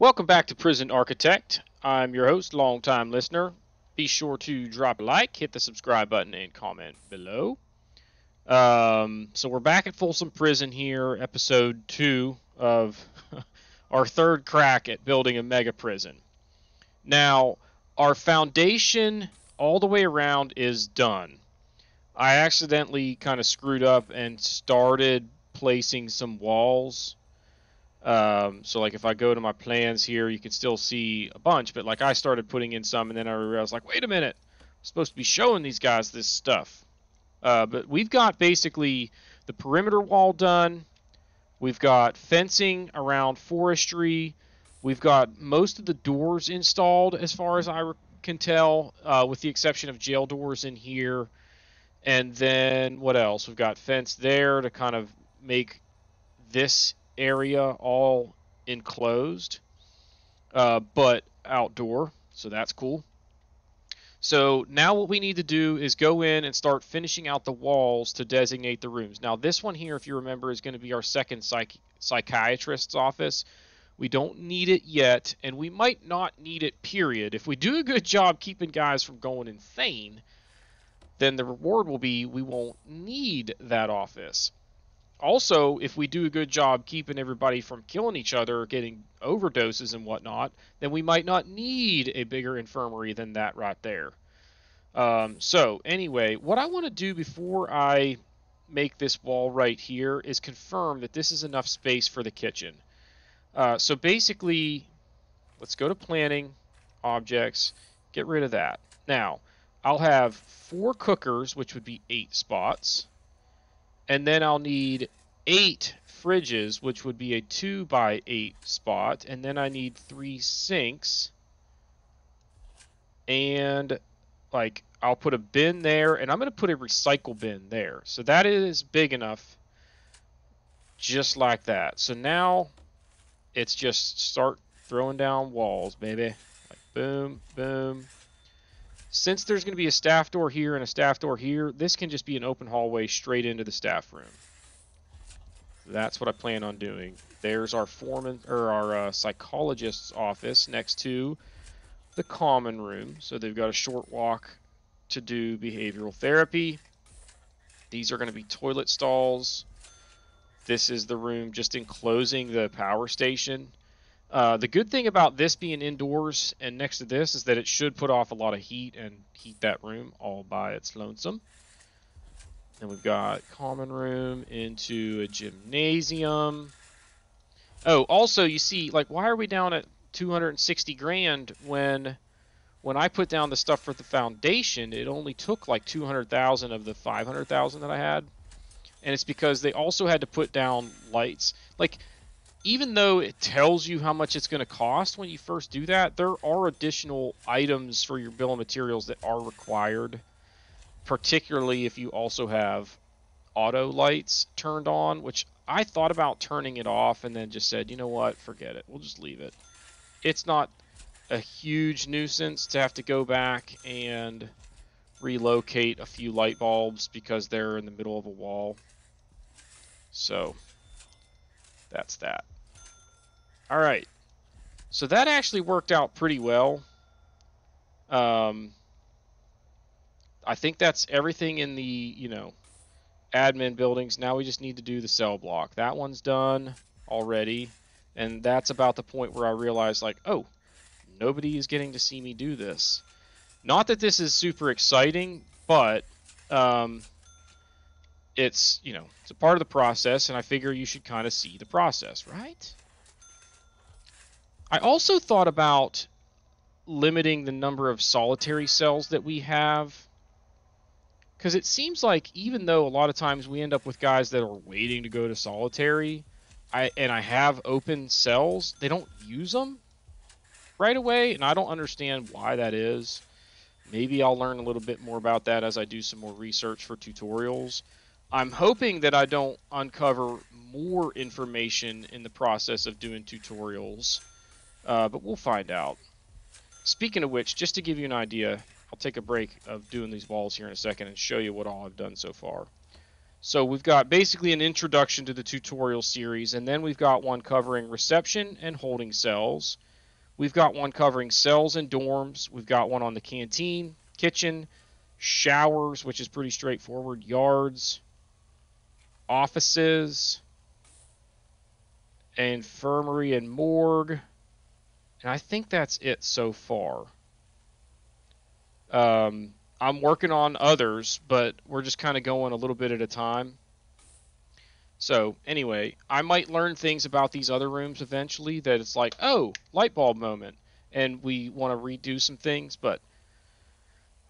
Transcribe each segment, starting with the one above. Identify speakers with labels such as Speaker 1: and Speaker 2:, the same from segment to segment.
Speaker 1: Welcome back to Prison Architect. I'm your host, longtime listener. Be sure to drop a like, hit the subscribe button, and comment below. Um, so we're back at Folsom Prison here, episode two of our third crack at building a mega prison. Now, our foundation all the way around is done. I accidentally kind of screwed up and started placing some walls. Um, so like if I go to my plans here, you can still see a bunch, but like I started putting in some and then I realized like, wait a minute, I'm supposed to be showing these guys this stuff. Uh, but we've got basically the perimeter wall done. We've got fencing around forestry. We've got most of the doors installed as far as I can tell, uh, with the exception of jail doors in here. And then what else? We've got fence there to kind of make this area all enclosed, uh, but outdoor. So that's cool. So now what we need to do is go in and start finishing out the walls to designate the rooms. Now this one here, if you remember, is going to be our second psych- psychiatrist's office. We don't need it yet, and we might not need it, period. If we do a good job keeping guys from going insane, then the reward will be we won't need that office. Also, if we do a good job keeping everybody from killing each other or getting overdoses and whatnot, then we might not need a bigger infirmary than that right there. Um, so, anyway, what I want to do before I make this wall right here is confirm that this is enough space for the kitchen. Uh, so basically, let's go to planning, objects, get rid of that. Now, I'll have four cookers, which would be eight spots. And then I'll need eight fridges, which would be a two by eight spot. And then I need three sinks. And like I'll put a bin there and I'm going to put a recycle bin there. So that is big enough just like that. So now it's just start throwing down walls, baby. Like boom, boom, since there's going to be a staff door here and a staff door here, this can just be an open hallway straight into the staff room. That's what I plan on doing. There's our foreman or our uh, psychologist's office next to the common room. So they've got a short walk to do behavioral therapy. These are going to be toilet stalls. This is the room just enclosing the power station. Uh, the good thing about this being indoors and next to this is that it should put off a lot of heat and heat that room all by its lonesome. And we've got common room into a gymnasium. Oh, also you see, like, why are we down at 260 grand when when I put down the stuff for the foundation, it only took like 200,000 of the 500,000 that I had. And it's because they also had to put down lights. Like even though it tells you how much it's going to cost when you first do that, there are additional items for your bill of materials that are required, particularly if you also have auto lights turned on, which I thought about turning it off and then just said, you know what, forget it. We'll just leave it. It's not a huge nuisance to have to go back and relocate a few light bulbs because they're in the middle of a wall. So that's that. All right. So that actually worked out pretty well. Um, I think that's everything in the, you know, admin buildings. Now we just need to do the cell block. That one's done already. And that's about the point where I realized, like, oh, nobody is getting to see me do this. Not that this is super exciting, but um, it's you know it's a part of the process and i figure you should kind of see the process right i also thought about limiting the number of solitary cells that we have because it seems like even though a lot of times we end up with guys that are waiting to go to solitary I, and i have open cells they don't use them right away and i don't understand why that is. Maybe i'll learn a little bit more about that as i do some more research for tutorials. I'm hoping that I don't uncover more information in the process of doing tutorials, uh, but we'll find out. Speaking of which, just to give you an idea, I'll take a break of doing these walls here in a second and show you what all I've done so far. So we've got basically an introduction to the tutorial series, and then we've got one covering reception and holding cells. We've got one covering cells and dorms. We've got one on the canteen, kitchen, showers, which is pretty straightforward, yards, offices, infirmary and morgue. And I think that's it so far. Um, I'm working on others, but we're just kind of going a little bit at a time. So anyway, I might learn things about these other rooms eventually that it's like, oh, light bulb moment, and we want to redo some things, but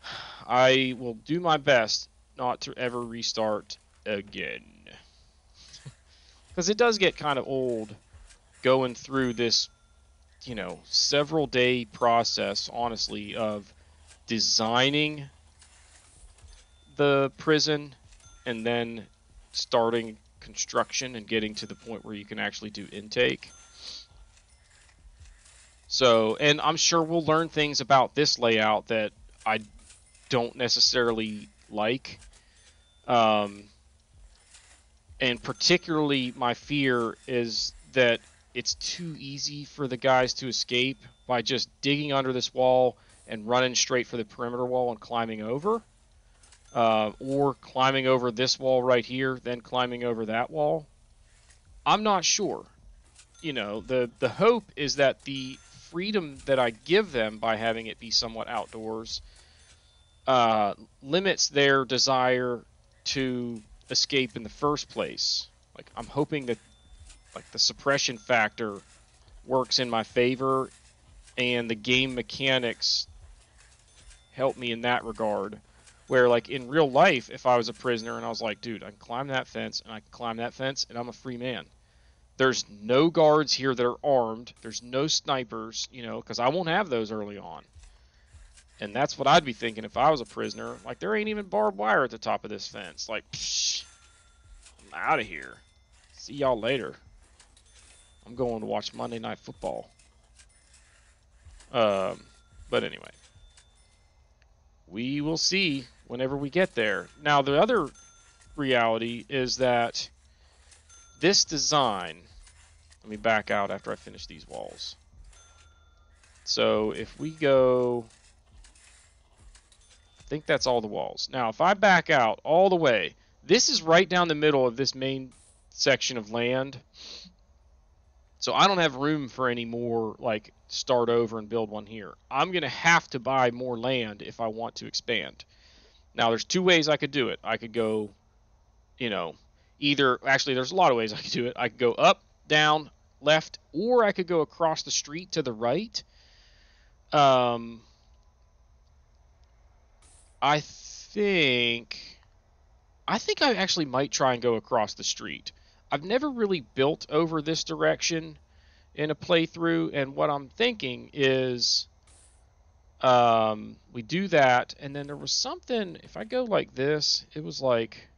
Speaker 1: I will do my best not to ever restart again. Because it does get kind of old going through this, you know, several day process, honestly, of designing the prison and then starting construction and getting to the point where you can actually do intake. So, and I'm sure we'll learn things about this layout that I don't necessarily like. Um, and particularly, my fear is that it's too easy for the guys to escape by just digging under this wall and running straight for the perimeter wall and climbing over. Uh, or climbing over this wall right here, then climbing over that wall. I'm not sure. You know, the, the hope is that the freedom that I give them by having it be somewhat outdoors uh, limits their desire to escape in the first place. Like I'm hoping that like the suppression factor works in my favor and the game mechanics help me in that regard. Where like in real life, if I was a prisoner and I was like, dude, I can climb that fence and I can climb that fence and I'm a free man. There's no guards here that are armed. There's no snipers, you know, because I won't have those early on. And that's what I'd be thinking if I was a prisoner. Like, there ain't even barbed wire at the top of this fence. Like, psh, I'm out of here. See y'all later. I'm going to watch Monday Night Football. Um, but anyway. We will see whenever we get there. Now, the other reality is that this design... Let me back out after I finish these walls. So, if we go I think that's all the walls. Now, if I back out all the way, this is right down the middle of this main section of land. So I don't have room for any more, like, start over and build one here. I'm going to have to buy more land if I want to expand. Now, there's two ways I could do it. I could go, you know, either, actually, there's a lot of ways I could do it. I could go up, down, left, or I could go across the street to the right. Um, I think I think I actually might try and go across the street. I've never really built over this direction in a playthrough, and what I'm thinking is um, we do that, and then there was something. If I go like this, it was like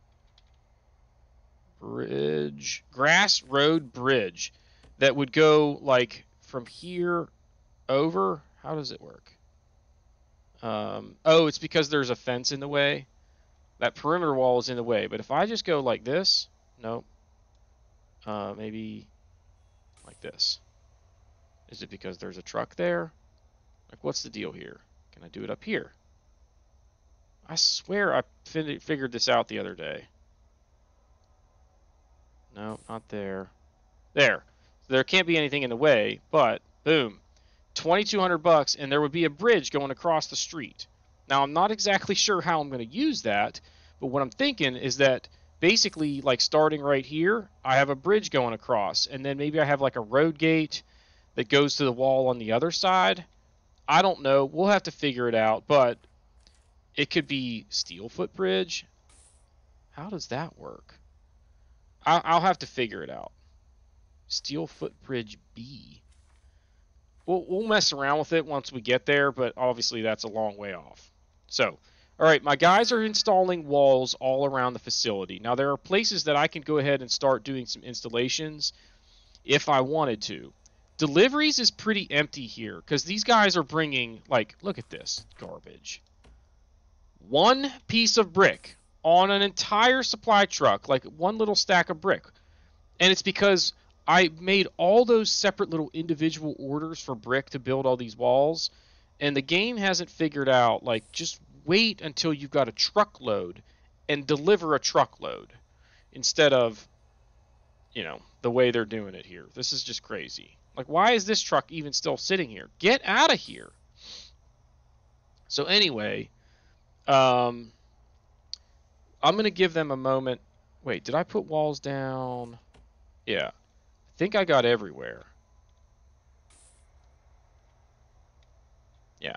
Speaker 1: bridge, grass road bridge, that would go like from here over. How does it work? Um, oh, it's because there's a fence in the way. That perimeter wall is in the way. But if I just go like this, no. Uh, maybe like this. Is it because there's a truck there? Like, what's the deal here? Can I do it up here? I swear I figured this out the other day. No, not there. There. So There can't be anything in the way, but boom. 2200 bucks and there would be a bridge going across the street. Now I'm not exactly sure how I'm going to use that, but what I'm thinking is that basically like starting right here, I have a bridge going across and then maybe I have like a road gate that goes to the wall on the other side. I don't know. We'll have to figure it out, but it could be steel footbridge. How does that work? I'll, have to figure it out. Steel footbridge B we'll, we'll mess around with it once we get there, but obviously that's a long way off. So, all right, my guys are installing walls all around the facility. Now, there are places that I can go ahead and start doing some installations if I wanted to. Deliveries is pretty empty here because these guys are bringing, like, look at this garbage. One piece of brick on an entire supply truck, like one little stack of brick. And it's because I made all those separate little individual orders for brick to build all these walls, and the game hasn't figured out like just wait until you've got a truckload and deliver a truckload instead of you know the way they're doing it here. This is just crazy. Like why is this truck even still sitting here? Get out of here. So anyway, um I'm going to give them a moment. Wait, did I put walls down? Yeah. I think I got everywhere. Yeah.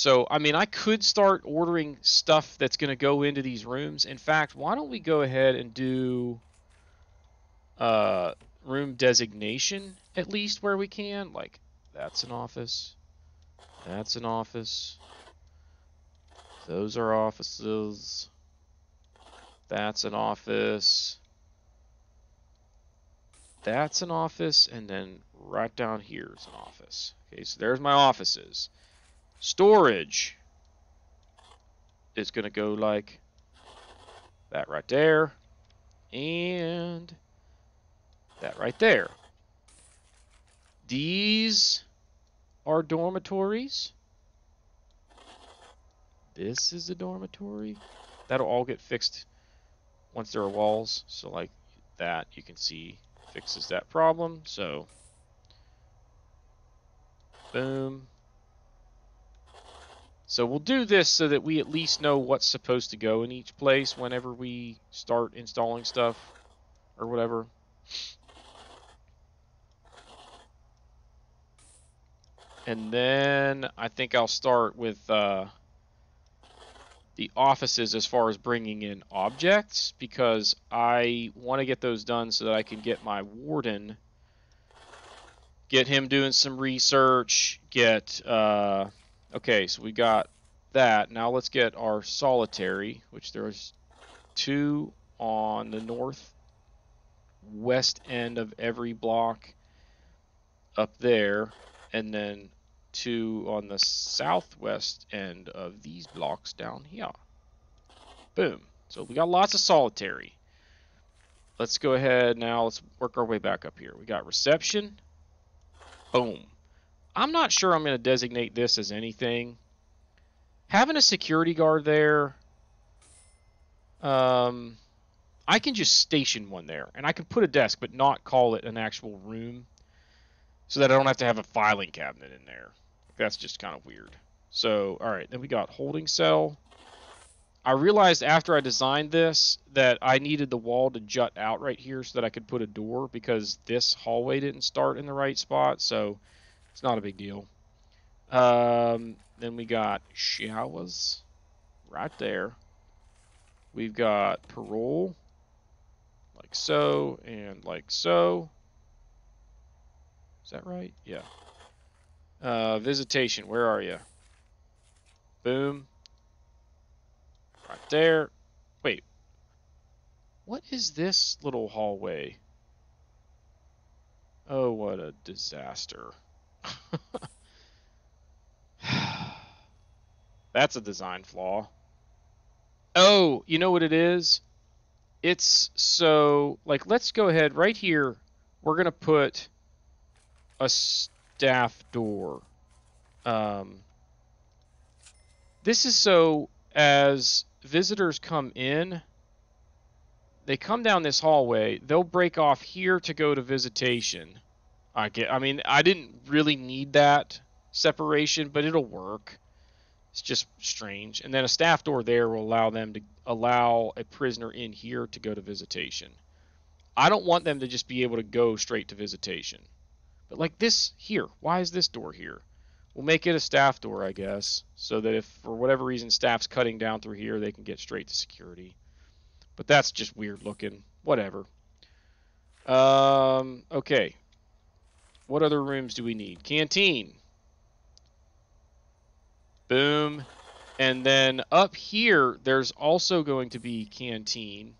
Speaker 1: So, I mean, I could start ordering stuff that's going to go into these rooms. In fact, why don't we go ahead and do uh, room designation, at least where we can? Like, that's an office. That's an office. Those are offices. That's an office. That's an office, and then right down here is an office. Okay, so there's my offices. Storage is going to go like that right there, and that right there. These are dormitories. This is a dormitory. That'll all get fixed once there are walls. So like that, you can see fixes that problem. So boom. So we'll do this so that we at least know what's supposed to go in each place whenever we start installing stuff or whatever. And then I think I'll start with uh, the offices as far as bringing in objects because I want to get those done so that I can get my warden, get him doing some research, get, uh, okay, so we got that. Now let's get our solitary, which there's two on the north west end of every block up there, and then two on the southwest end of these blocks down here. Boom. So we got lots of solitary. Let's go ahead now. Let's work our way back up here. We got reception. Boom. I'm not sure I'm going to designate this as anything. Having a security guard there, um, I can just station one there. And I can put a desk, but not call it an actual room so that I don't have to have a filing cabinet in there. That's just kind of weird. So, all right, then we got holding cell. I realized after I designed this that I needed the wall to jut out right here so that I could put a door because this hallway didn't start in the right spot, so it's not a big deal. Um, then we got showers right there. We've got parole like so and like so. Is that right? Yeah. Uh, visitation, where are you? Boom. Right there. Wait. What is this little hallway? Oh, what a disaster. That's a design flaw. Oh, you know what it is? It's so, like, let's go ahead right here. We're going to put a staff door. Um, this is so as visitors come in, they come down this hallway, they'll break off here to go to visitation. I get I mean, I didn't really need that separation, but it'll work. It's just strange. And then a staff door there will allow them to allow a prisoner in here to go to visitation. I don't want them to just be able to go straight to visitation. But like this here, why is this door here? We'll make it a staff door, I guess, so that if for whatever reason staff's cutting down through here, they can get straight to security. But that's just weird looking. Whatever. Um, okay. What other rooms do we need? Canteen. Boom. And then up here, there's also going to be canteen.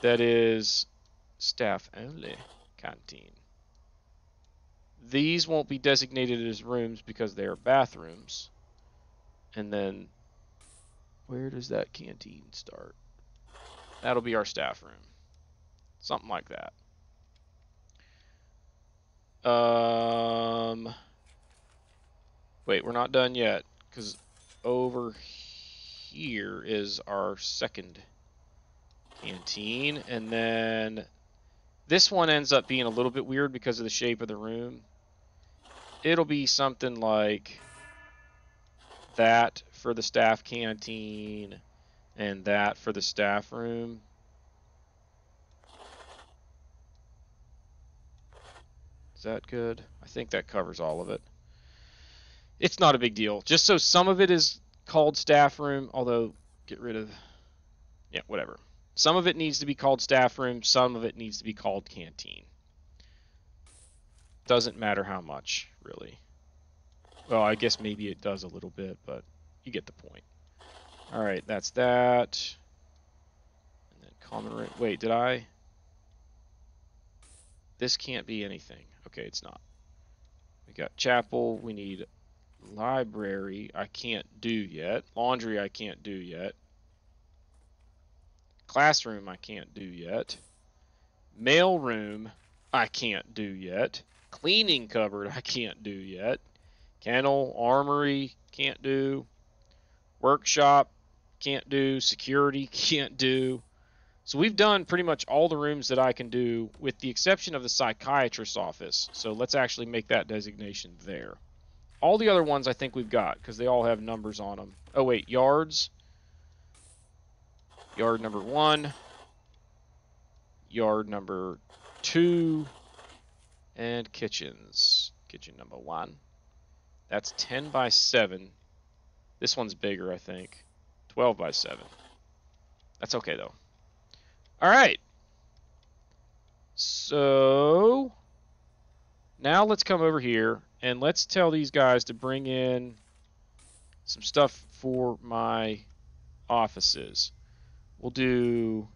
Speaker 1: That is staff only canteen. These won't be designated as rooms because they are bathrooms. And then Where does that canteen start? That'll be our staff room. Something like that. Um, wait, we're not done yet because over here is our second canteen, and then this one ends up being a little bit weird because of the shape of the room. It'll be something like that for the staff canteen and that for the staff room. Is that good? I think that covers all of it. It's not a big deal. Just so some of it is called staff room, although get rid of yeah, whatever. Some of it needs to be called staff room, some of it needs to be called canteen. Doesn't matter how much, really. Well, I guess maybe it does a little bit, but you get the point. All right, that's that. And then common room. Wait, did I? This can't be anything. Okay, it's not. We got chapel. We need library. I can't do yet. Laundry I can't do yet. Classroom I can't do yet. Mail room I can't do yet. Cleaning cupboard I can't do yet. Kennel, armory can't do. Workshop can't do. Security can't do. So we've done pretty much all the rooms that I can do with the exception of the psychiatrist's office. So let's actually make that designation there. All the other ones I think we've got because they all have numbers on them. Oh wait, yards. Yard number one. Yard number two. And kitchens. Kitchen number one. That's 10 by 7. This one's bigger, I think. 12 by 7. That's okay, though. All right. So now let's come over here and let's tell these guys to bring in some stuff for my offices. We'll do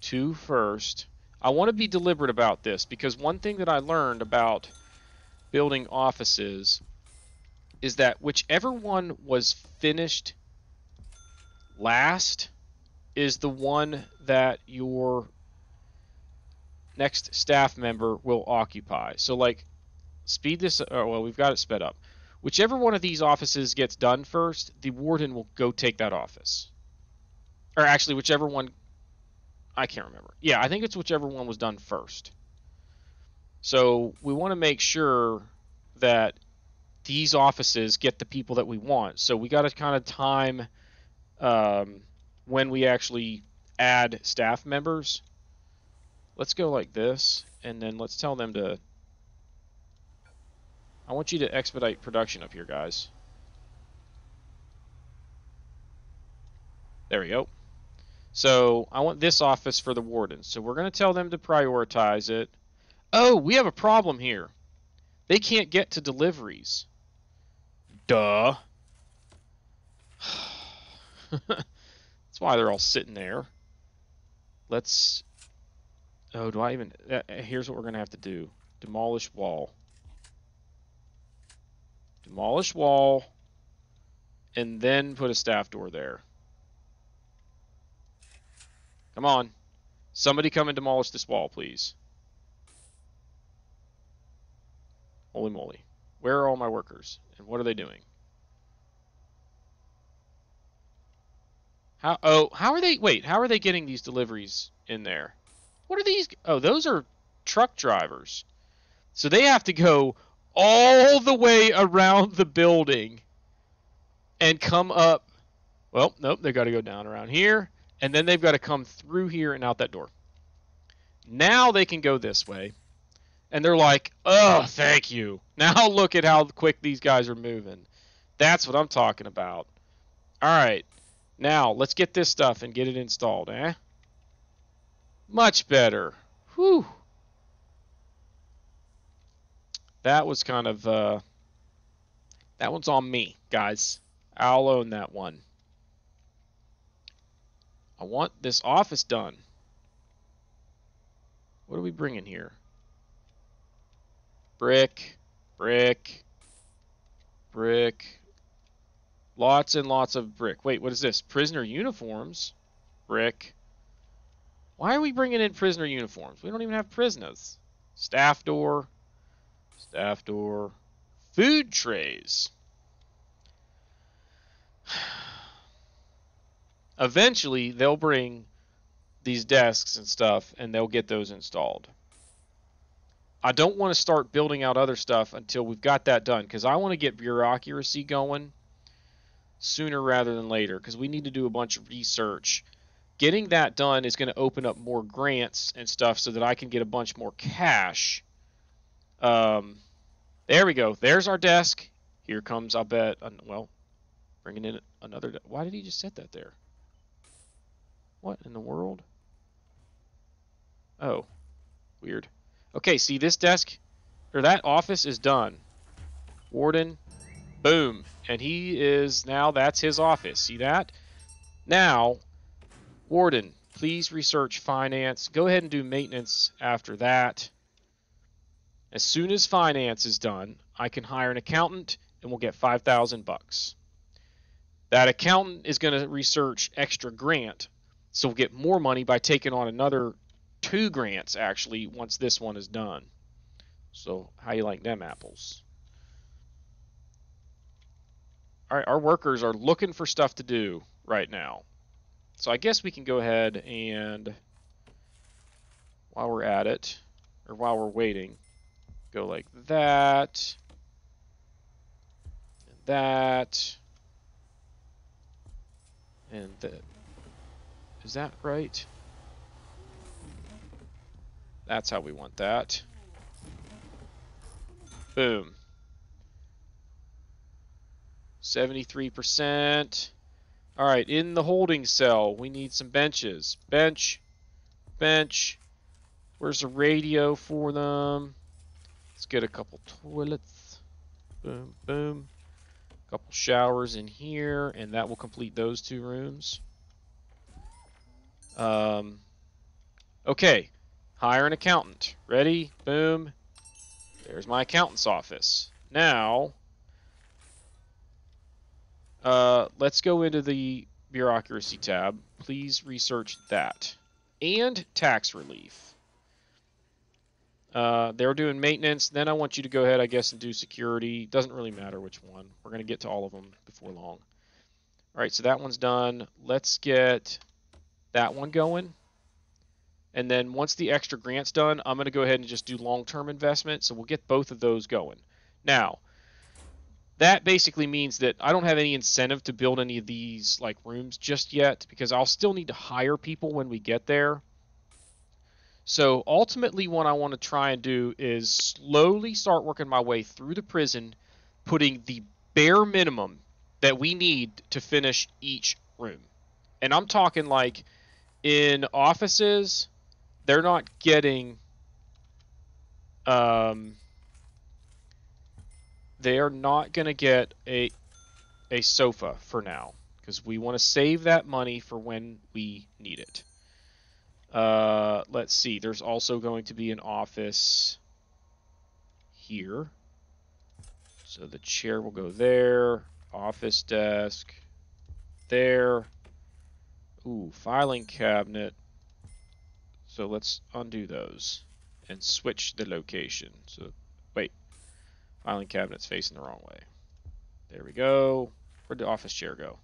Speaker 1: two first. I want to be deliberate about this because one thing that I learned about building offices is that whichever one was finished last is the one that your next staff member will occupy. So like speed this oh, well we've got it sped up. Whichever one of these offices gets done first, the warden will go take that office. Or actually whichever one I can't remember. Yeah, I think it's whichever one was done first. So we want to make sure that these offices get the people that we want. So we got to kind of time um, when we actually add staff members. Let's go like this, and then let's tell them to... I want you to expedite production up here, guys. There we go. So I want this office for the warden. So we're going to tell them to prioritize it. Oh, we have a problem here. They can't get to deliveries. Duh. That's why they're all sitting there. Let's... Oh, do I even... Uh, here's what we're going to have to do. Demolish wall. Demolish wall. And then put a staff door there. Come on. Somebody come and demolish this wall, please. Holy moly. Where are all my workers? And what are they doing? How? Oh, how are they? Wait, how are they getting these deliveries in there? What are these? Oh, those are truck drivers. So they have to go all the way around the building and come up. Well, nope, they've got to go down around here, and then they've got to come through here and out that door. Now they can go this way, and they're like, "Oh, thank you." Now look at how quick these guys are moving. That's what I'm talking about. All right. Now, let's get this stuff and get it installed, eh? Much better. Whew. That was kind of, uh, that one's on me, guys. I'll own that one. I want this office done. What are we bringing here? Brick, brick, brick, Lots and lots of brick. Wait, what is this? Prisoner uniforms? Brick. Why are we bringing in prisoner uniforms? We don't even have prisoners. Staff door. Staff door. Food trays. Eventually, they'll bring these desks and stuff, and they'll get those installed. I don't want to start building out other stuff until we've got that done, because I want to get bureaucracy going sooner rather than later, because we need to do a bunch of research. Getting that done is going to open up more grants and stuff so that I can get a bunch more cash. Um, there we go. There's our desk. Here comes, I'll bet, well, bringing in another. Why did he just set that there? What in the world? Oh, weird. Okay, see this desk, or that office is done. Warden, boom. And he is, now that's his office. See that? Now, Warden, please research finance. Go ahead and do maintenance after that. As soon as finance is done, I can hire an accountant and we'll get 5,000 bucks. That accountant is going to research extra grant so we'll get more money by taking on another two grants actually once this one is done. So how you like them apples? All right, our workers are looking for stuff to do right now. So I guess we can go ahead and while we're at it, or while we're waiting, go like that, and that, and that. Is that right? That's how we want that. Boom. 73%. All right, in the holding cell, we need some benches. Bench, bench. Where's the radio for them? Let's get a couple toilets. Boom, boom. A couple showers in here, and that will complete those two rooms. Um, okay, hire an accountant. Ready? Boom. There's my accountant's office. Now, uh, let's go into the bureaucracy tab. Please research that. And tax relief. Uh, they're doing maintenance. Then I want you to go ahead, I guess, and do security. Doesn't really matter which one. We're going to get to all of them before long. All right, so that one's done. Let's get that one going. And then once the extra grant's done, I'm going to go ahead and just do long-term investment. So we'll get both of those going. Now, that basically means that I don't have any incentive to build any of these like rooms just yet because I'll still need to hire people when we get there. So ultimately what I want to try and do is slowly start working my way through the prison, putting the bare minimum that we need to finish each room. And I'm talking like in offices, they're not getting um, they are not going to get a a sofa for now because we want to save that money for when we need it. Uh, let's see. There's also going to be an office here. So the chair will go there. Office desk there. Ooh, filing cabinet. So let's undo those and switch the location. So. Filing cabinet's facing the wrong way. There we go. Where'd the office chair go?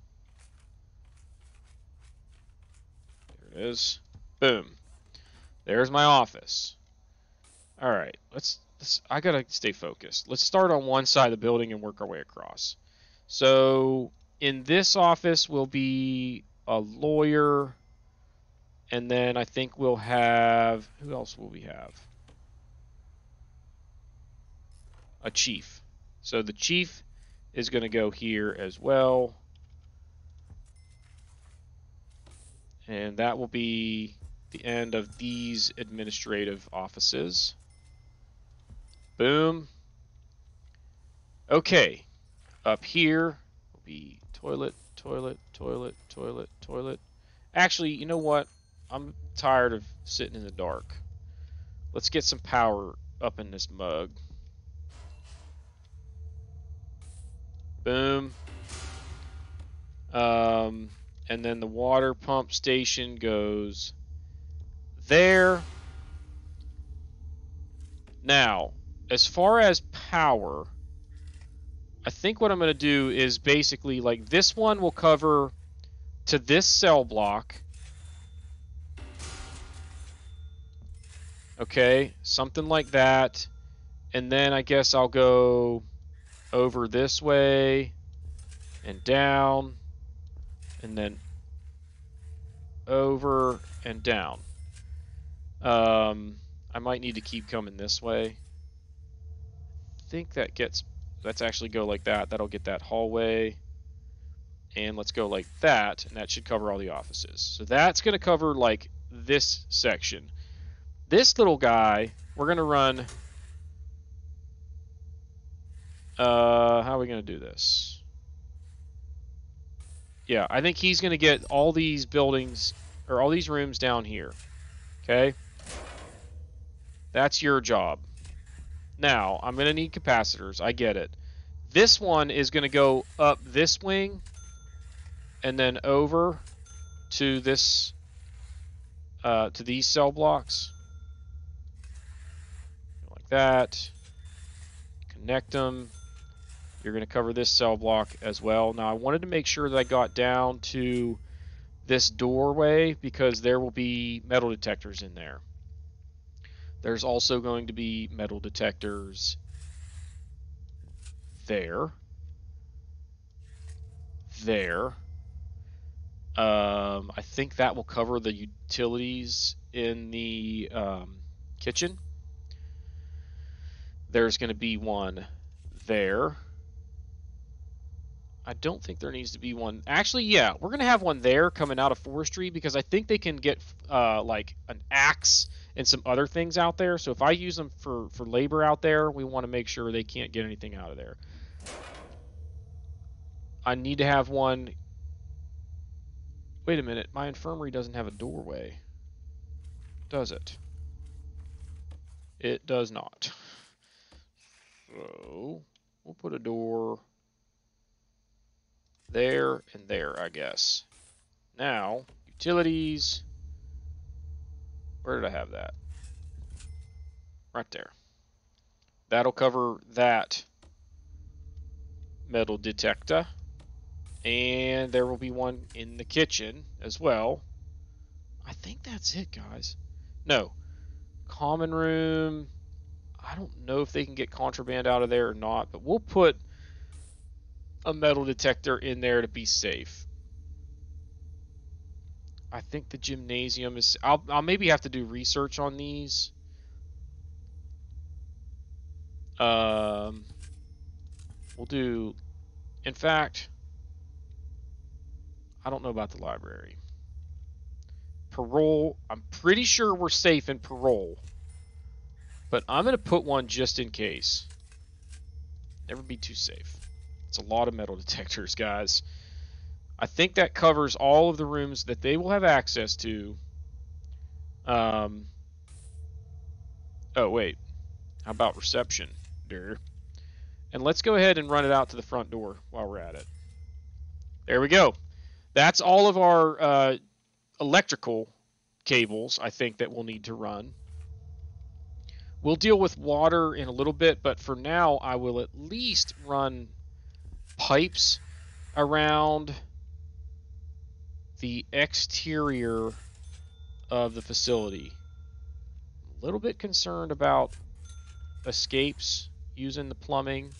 Speaker 1: There it is. Boom. There's my office. All right, let's, let's. I gotta stay focused. Let's start on one side of the building and work our way across. So in this office will be a lawyer, and then I think we'll have who else will we have? A chief. So the chief is going to go here as well. And that will be the end of these administrative offices. Boom. Okay. Up here will be toilet, toilet, toilet, toilet, toilet. Actually, you know what? I'm tired of sitting in the dark. Let's get some power up in this mug. Boom. Um, and then the water pump station goes there. Now, as far as power, I think what I'm going to do is basically like this one will cover to this cell block. Okay, something like that. And then I guess I'll go over this way and down and then over and down. Um, I might need to keep coming this way. I think that gets, let's actually go like that. That'll get that hallway. And let's go like that, and that should cover all the offices. So that's going to cover like this section. This little guy, we're going to run uh, how are we going to do this? Yeah, I think he's going to get all these buildings, or all these rooms down here. Okay? That's your job. Now, I'm going to need capacitors. I get it. This one is going to go up this wing, and then over to this, uh, to these cell blocks. Like that. Connect them. You're going to cover this cell block as well. Now I wanted to make sure that I got down to this doorway because there will be metal detectors in there. There's also going to be metal detectors there. There. Um, I think that will cover the utilities in the um, kitchen. There's going to be one there. I don't think there needs to be one. Actually, yeah, we're gonna have one there coming out of forestry because I think they can get uh, like an axe and some other things out there. So if I use them for for labor out there, we want to make sure they can't get anything out of there. I need to have one. Wait a minute, my infirmary doesn't have a doorway, does it? It does not. So we'll put a door there and there, I guess. Now, utilities. Where did I have that? Right there. That'll cover that metal detector. And there will be one in the kitchen as well. I think that's it, guys. No. Common room. I don't know if they can get contraband out of there or not, but we'll put a metal detector in there to be safe. I think the gymnasium is. I'll, I'll maybe have to do research on these. Um, we'll do. In fact, I don't know about the library. Parole. I'm pretty sure we're safe in parole. But I'm going to put one just in case. Never be too safe. It's a lot of metal detectors, guys. I think that covers all of the rooms that they will have access to. Um, oh, wait. How about reception? There. And let's go ahead and run it out to the front door while we're at it. There we go. That's all of our uh, electrical cables, I think, that we'll need to run. We'll deal with water in a little bit, but for now, I will at least run pipes around the exterior of the facility. A little bit concerned about escapes using the plumbing.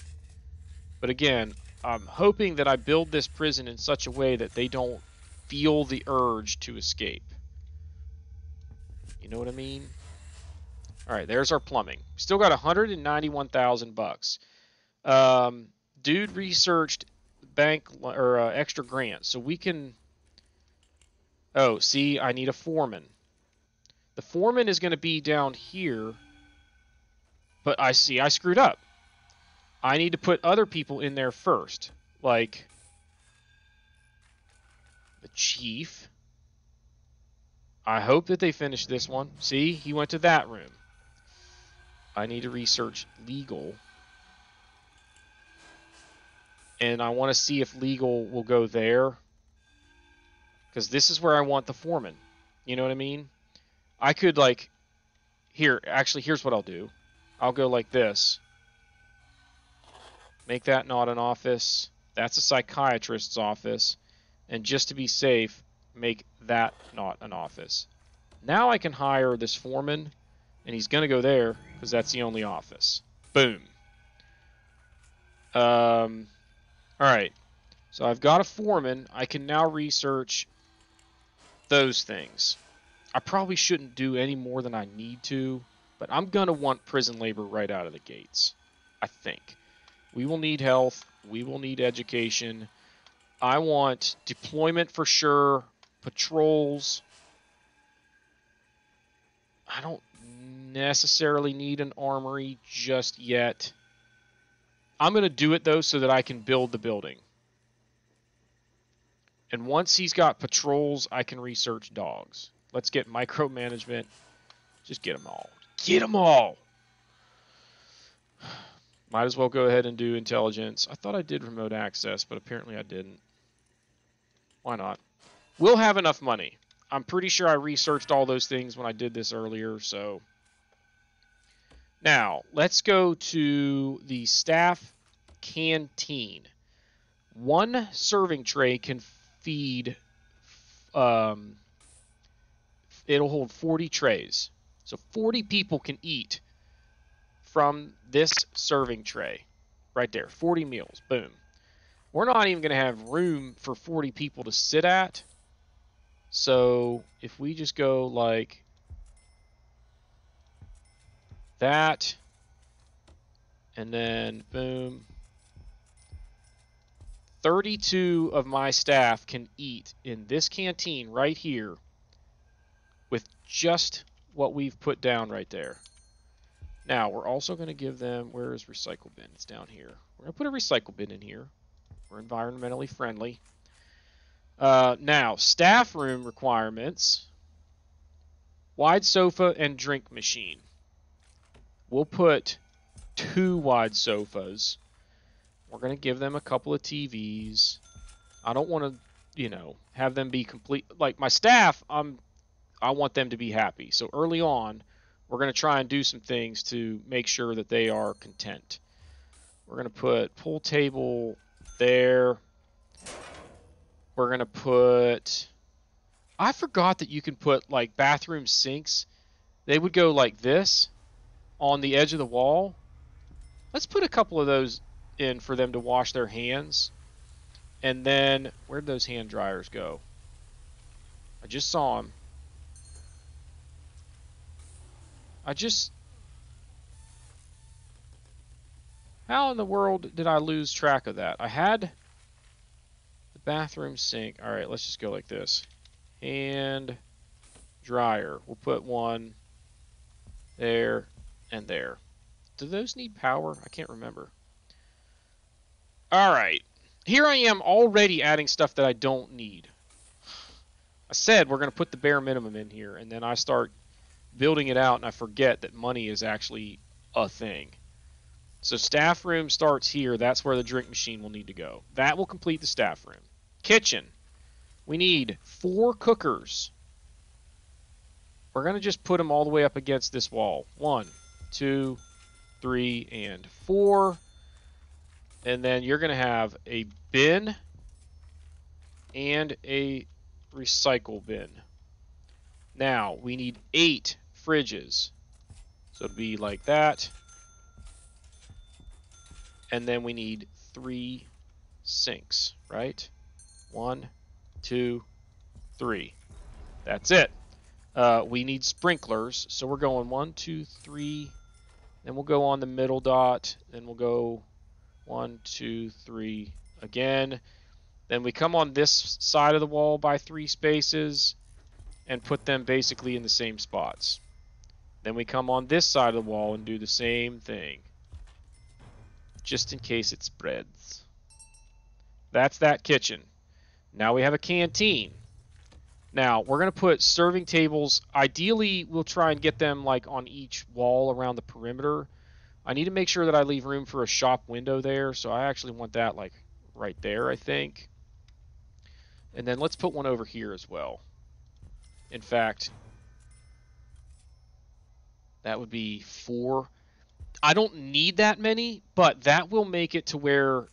Speaker 1: But again, I'm hoping that I build this prison in such a way that they don't feel the urge to escape. You know what I mean? All right, there's our plumbing. Still got 191,000 bucks. Um, dude researched bank or uh, extra grants, so we can. Oh, see, I need a foreman. The foreman is going to be down here, but I see I screwed up. I need to put other people in there first, like the chief. I hope that they finish this one. See, he went to that room. I need to research legal and I want to see if legal will go there. Because this is where I want the foreman. You know what I mean? I could like here, actually here's what I'll do. I'll go like this. Make that not an office. That's a psychiatrist's office. And just to be safe, make that not an office. Now I can hire this foreman, and he's going to go there because that's the only office. Boom. Um, all right. So I've got a foreman. I can now research those things. I probably shouldn't do any more than I need to, but I'm going to want prison labor right out of the gates. I think. We will need health. We will need education. I want deployment for sure, patrols. I don't necessarily need an armory just yet. I'm going to do it though so that I can build the building. And once he's got patrols, I can research dogs. Let's get micromanagement. Just get them all. Get them all! Might as well go ahead and do intelligence. I thought I did remote access, but apparently I didn't. Why not? We'll have enough money. I'm pretty sure I researched all those things when I did this earlier, so... Now, let's go to the staff canteen. One serving tray can feed... Um, it'll hold 40 trays. So 40 people can eat from this serving tray right there 40 meals boom we're not even going to have room for 40 people to sit at so if we just go like that and then boom 32 of my staff can eat in this canteen right here with just what we've put down right there now, we're also going to give them, where is recycle bin? It's down here. We're going to put a recycle bin in here. We're environmentally friendly. Uh, now, staff room requirements. Wide sofa and drink machine. We'll put two wide sofas. We're going to give them a couple of TVs. I don't want to, you know, have them be complete. Like my staff, I'm, I want them to be happy. So early on, we're going to try and do some things to make sure that they are content. We're going to put pool table there. We're going to put... I forgot that you can put like bathroom sinks. They would go like this on the edge of the wall. Let's put a couple of those in for them to wash their hands. And then, where'd those hand dryers go? I just saw them. I just... How in the world did I lose track of that? I had the bathroom sink. Alright, let's just go like this. And dryer. We'll put one there and there. Do those need power? I can't remember. Alright. Here I am already adding stuff that I don't need. I said we're going to put the bare minimum in here, and then I start building it out and I forget that money is actually a thing. So staff room starts here. That's where the drink machine will need to go. That will complete the staff room. Kitchen. We need four cookers. We're going to just put them all the way up against this wall. One, two, three, and four. And then you're going to have a bin and a recycle bin. Now, we need eight fridges. So it'd be like that. And then we need three sinks, right? One, two, three. That's it. Uh, we need sprinklers, so we're going one, two, three. Then we'll go on the middle dot. Then we'll go one, two, three again. Then we come on this side of the wall by three spaces and put them basically in the same spots. Then we come on this side of the wall and do the same thing. Just in case it spreads. That's that kitchen. Now we have a canteen. Now, we're going to put serving tables. Ideally, we'll try and get them like on each wall around the perimeter. I need to make sure that I leave room for a shop window there, so I actually want that like right there, I think. And then let's put one over here as well. In fact, that would be four. I don't need that many, but that will make it to where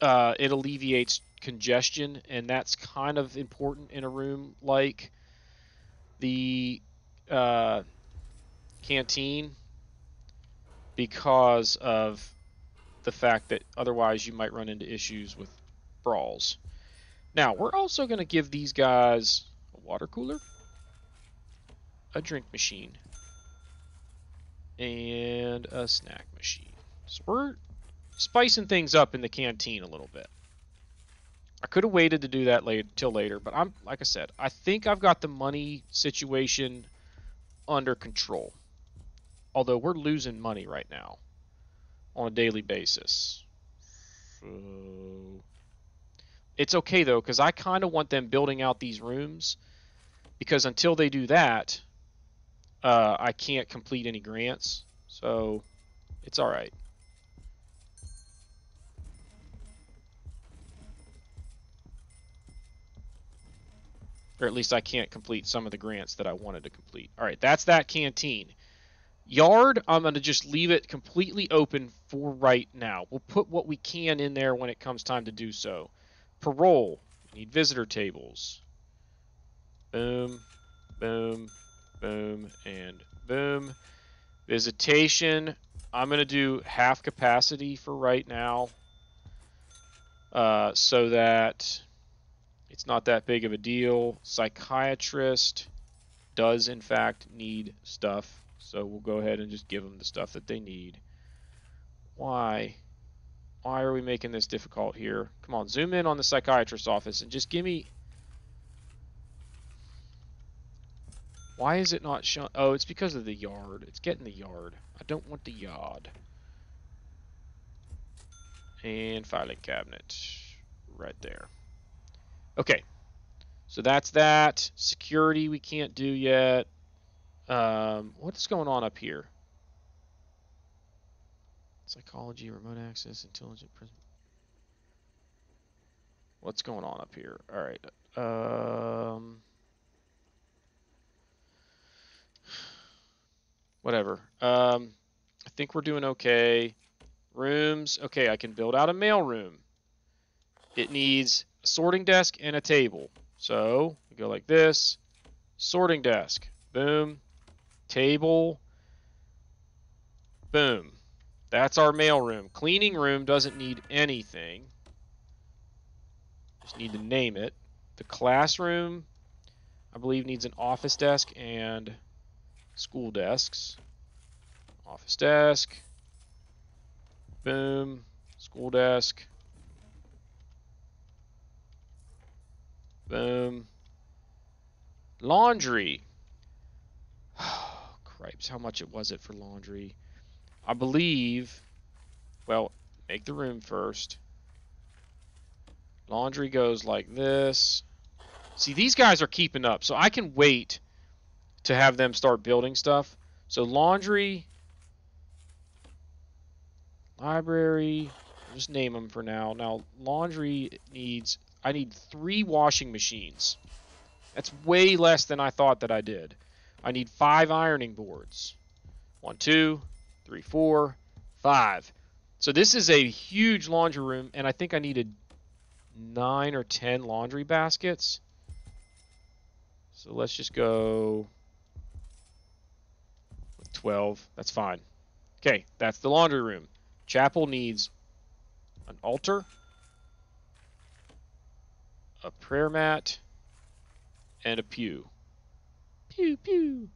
Speaker 1: uh, it alleviates congestion, and that's kind of important in a room like the uh, canteen because of the fact that otherwise you might run into issues with brawls. Now, we're also going to give these guys a water cooler, a drink machine, and a snack machine. So we're spicing things up in the canteen a little bit. I could have waited to do that late till later, but I'm like I said, I think I've got the money situation under control. Although we're losing money right now on a daily basis. So it's okay though cuz I kind of want them building out these rooms because until they do that, uh, I can't complete any grants. So it's all right. Or at least I can't complete some of the grants that I wanted to complete. All right, that's that canteen. Yard, I'm going to just leave it completely open for right now. We'll put what we can in there when it comes time to do so. Parole, need visitor tables. Boom, boom, boom, and boom. Visitation, I'm going to do half capacity for right now. Uh, so that it's not that big of a deal. Psychiatrist does, in fact, need stuff. So we'll go ahead and just give them the stuff that they need. Why? Why are we making this difficult here? Come on, zoom in on the psychiatrist's office and just give me... Why is it not showing? Oh, it's because of the yard. It's getting the yard. I don't want the yard. And filing cabinet. Right there. Okay. So that's that. Security we can't do yet. Um, what's going on up here? Psychology, remote access, intelligent prison. What's going on up here? All right. Um, whatever. Um, I think we're doing okay. Rooms. Okay, I can build out a mail room. It needs a sorting desk and a table. So we go like this. Sorting desk. Boom table. Boom. That's our mailroom. Cleaning room doesn't need anything. Just need to name it. The classroom, I believe, needs an office desk and school desks. Office desk. Boom. School desk. Boom. Laundry cripes, how much it was it for laundry? I believe, well, make the room first. Laundry goes like this. See, these guys are keeping up, so I can wait to have them start building stuff. So laundry, library, just name them for now. Now, laundry needs, I need three washing machines. That's way less than I thought that I did. I need five ironing boards. One, two, three, four, five. So this is a huge laundry room, and I think I needed nine or ten laundry baskets. So let's just go with 12. That's fine. Okay, that's the laundry room. Chapel needs an altar, a prayer mat, and a pew. Pew, pew.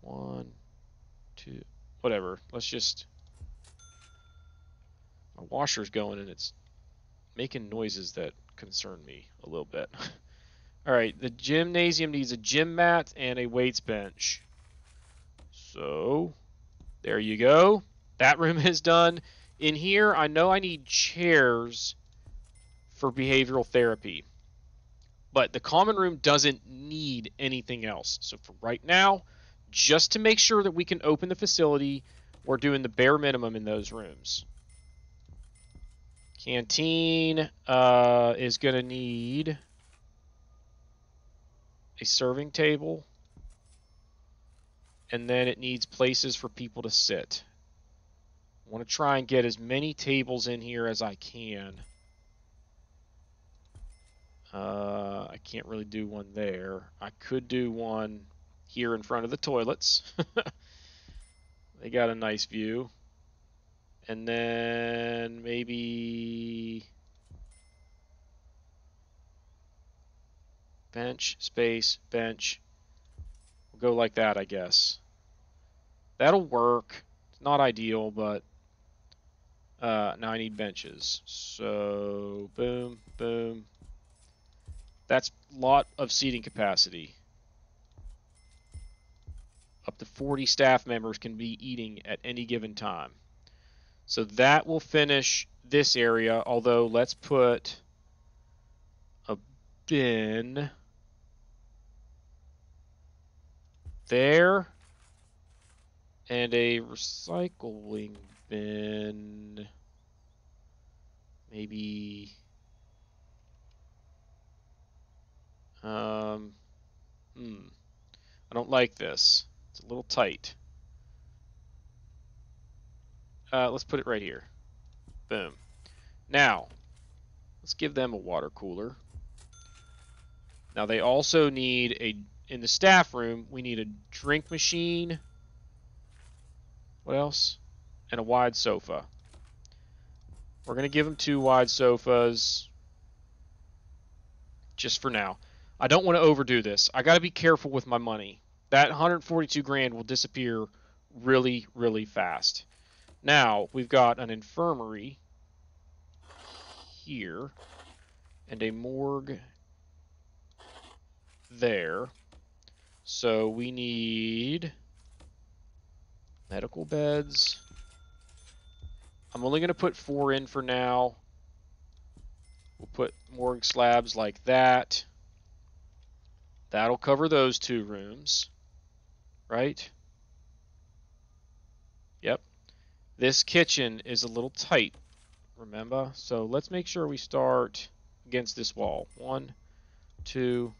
Speaker 1: One, two, whatever. Let's just... My washer's going and it's making noises that concern me a little bit. Alright, the gymnasium needs a gym mat and a weights bench. So, there you go. That room is done. In here, I know I need chairs for behavioral therapy. But the common room doesn't need anything else. So for right now, just to make sure that we can open the facility, we're doing the bare minimum in those rooms. Canteen uh, is going to need a serving table. And then it needs places for people to sit. I want to try and get as many tables in here as I can. Uh, I can't really do one there. I could do one here in front of the toilets. they got a nice view. And then maybe bench, space, bench. We'll go like that, I guess. That'll work. It's not ideal, but uh, now I need benches. So boom, boom. That's a lot of seating capacity. Up to 40 staff members can be eating at any given time. So that will finish this area, although let's put a bin there and a recycling bin maybe um hmm I don't like this it's a little tight uh, let's put it right here. Boom. Now, let's give them a water cooler. Now they also need a, in the staff room, we need a drink machine. What else? And a wide sofa. We're going to give them two wide sofas just for now. I don't want to overdo this. I got to be careful with my money. That 142 grand will disappear really, really fast. Now, we've got an infirmary here and a morgue there. So we need medical beds. I'm only going to put four in for now. We'll put morgue slabs like that. That'll cover those two rooms, right? Yep. This kitchen is a little tight, remember? So let's make sure we start against this wall. One, two,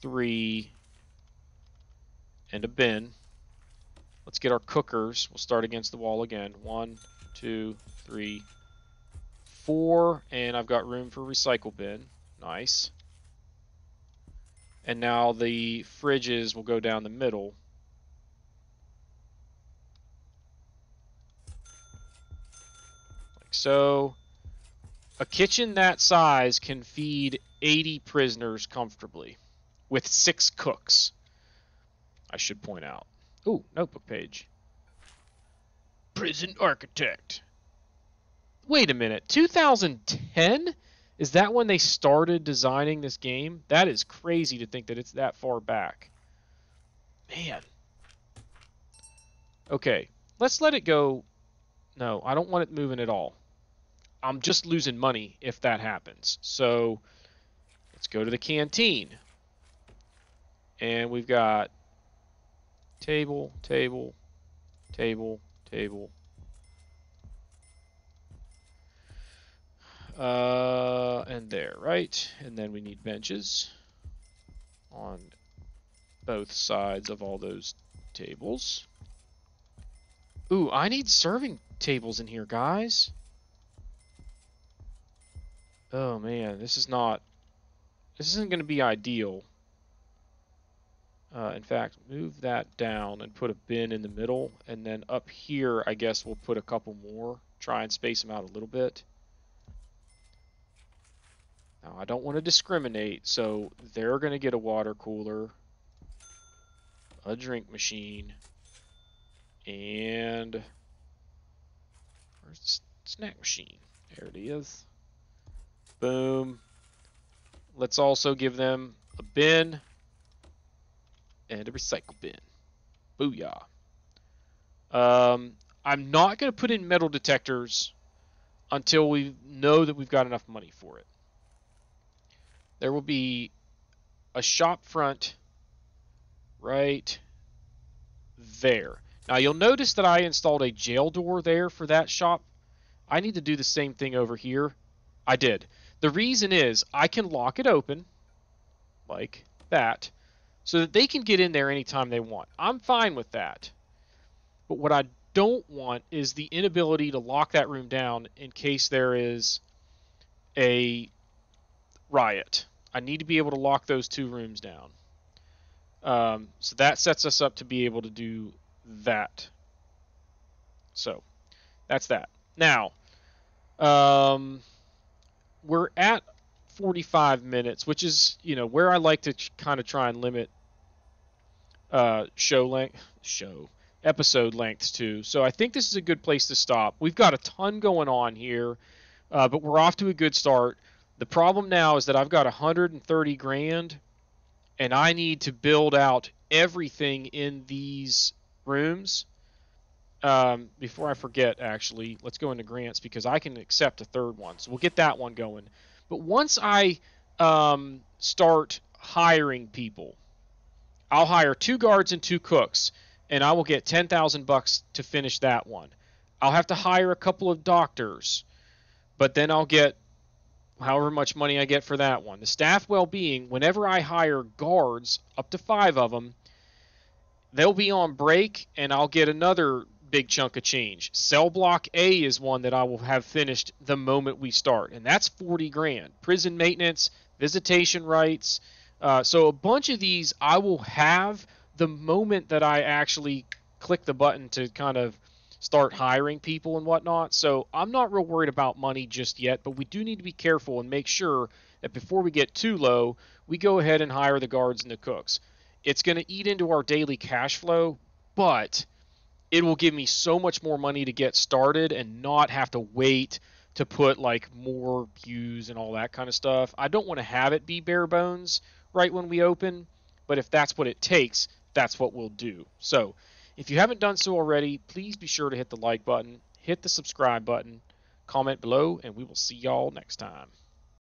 Speaker 1: three, and a bin. Let's get our cookers. We'll start against the wall again. One, two, three, four, and I've got room for recycle bin. Nice. And now the fridges will go down the middle. Like so, a kitchen that size can feed 80 prisoners comfortably with six cooks. I should point out. Ooh, notebook page. Prison architect. Wait a minute. 2010? Is that when they started designing this game? That is crazy to think that it's that far back. Man. Okay, let's let it go. No, I don't want it moving at all. I'm just losing money if that happens. So let's go to the canteen. And we've got table, table, table, table. Uh, and there, right? And then we need benches on both sides of all those tables. Ooh, I need serving tables in here, guys. Oh man, this is not... This isn't going to be ideal. Uh, in fact, move that down and put a bin in the middle. And then up here, I guess we'll put a couple more. Try and space them out a little bit. Now, I don't want to discriminate, so they're going to get a water cooler, a drink machine, and... Where's the snack machine? There it is. Boom. Let's also give them a bin and a recycle bin. Booyah. Um, I'm not going to put in metal detectors until we know that we've got enough money for it. There will be a shop front right there. Now you'll notice that I installed a jail door there for that shop. I need to do the same thing over here. I did. The reason is I can lock it open, like that so that they can get in there anytime they want. I'm fine with that. But what I don't want is the inability to lock that room down in case there is a riot. I need to be able to lock those two rooms down. Um, so that sets us up to be able to do that. So that's that. Now, um, we're at 45 minutes, which is you know where I like to kind of try and limit uh, show length, show episode lengths to. So I think this is a good place to stop. We've got a ton going on here, uh, but we're off to a good start. The problem now is that I've got 130 grand, and I need to build out everything in these rooms. Um, before I forget, actually, let's go into grants because I can accept a third one. So we'll get that one going. But once I um, start hiring people, I'll hire two guards and two cooks, and I will get ten thousand bucks to finish that one. I'll have to hire a couple of doctors, but then I'll get however much money I get for that one. The staff well-being, whenever I hire guards, up to five of them, they'll be on break, and I'll get another big chunk of change. Cell block A is one that I will have finished the moment we start, and that's 40 grand. Prison maintenance, visitation rights. Uh, so a bunch of these I will have the moment that I actually click the button to kind of start hiring people and whatnot. So I'm not real worried about money just yet, but we do need to be careful and make sure that before we get too low, we go ahead and hire the guards and the cooks. It's going to eat into our daily cash flow, but it will give me so much more money to get started and not have to wait to put like more views and all that kind of stuff. I don't want to have it be bare bones right when we open, but if that's what it takes, that's what we'll do. So, if you haven't done so already, please be sure to hit the like button, hit the subscribe button, comment below, and we will see y'all next time.